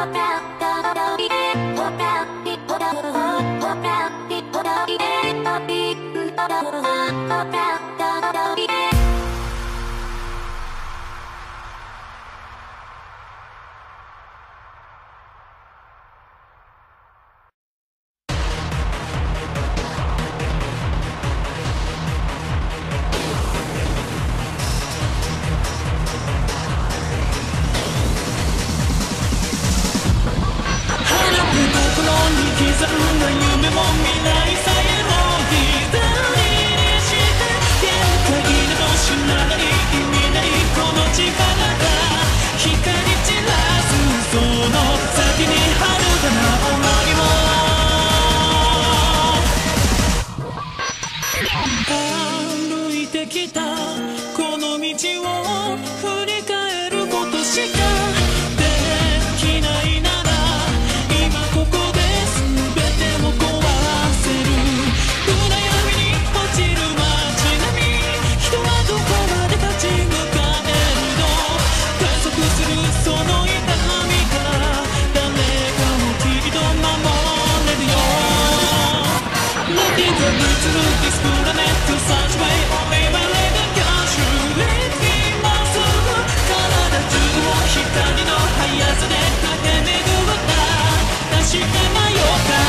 Bye. down on you か